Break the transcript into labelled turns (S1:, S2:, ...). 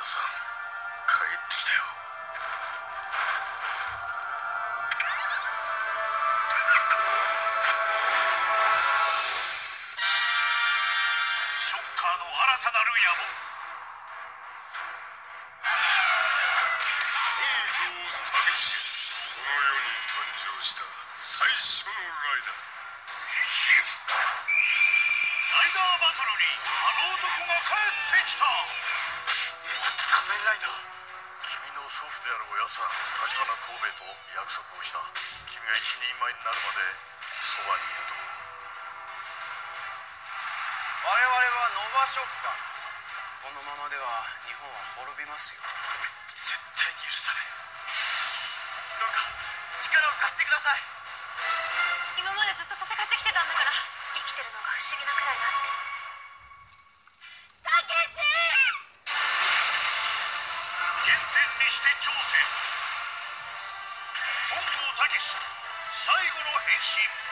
S1: ライダー。
S2: ライダーバトルにあの男が帰ってきた
S1: 仮面ライダー君の祖父である親さん立花孔明と約束をした。君が一人前になるまでそばにいると。
S3: 我々はノバショッカーこのままでは日本は滅びますよ。
S2: 絶対に許さない。
S3: どうか力を貸してください。
S4: 今までずっと戦ってきてたんだから。生きてるのが不思議なくらいだってし
S2: て頂点。本郷武最後の変身。